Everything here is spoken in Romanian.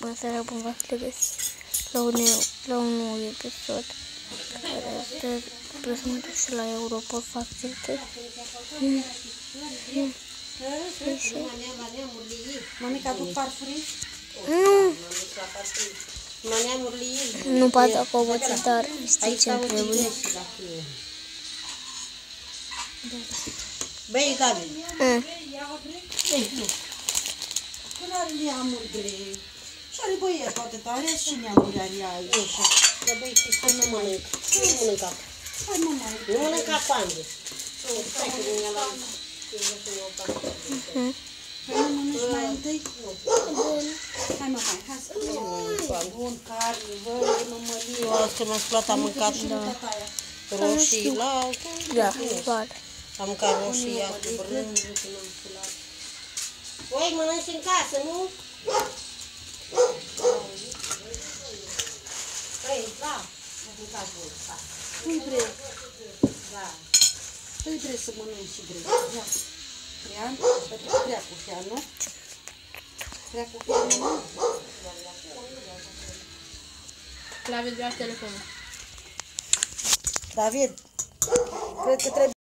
Bună seara, bun v-ați regăsit la un, la un nou episod care este prezentat și la Europa Facete. Monica, tu farfurii? Nu, Mania murlii? nu pot acolo, dar știi Aici ce au trebuie. și la fie. Băi, Gabi. Mm. Ei, nu. Până are neamuri grei. Și are băie poate tare și neamuri are ea aici. Așa. Dar băi, știi, hai mă mănânc. Nu mănânc acum. Hai mă mai. Nu mănânc acum, Andy. Stai că vine la... Mhm. Hai mă mănânci mai întâi? Bun. Hai mă mai, hai să mănânc. Bun, carne, văi, mămălie. Eu astăzi m-am spălat, am mâncat roșii la... Da, doar. Am mâncat roșii, ia cu brânză, că n-am spălat. Voi mănânci în casă, nu? Da. Am mâncat voi, da. Nu vrei. Da. Tu trebuie să mănânci și greu. Ia. Crian, prea cu fian, nu? Prea cu fian, nu? Clave de la telefonul. David, cred că trebuie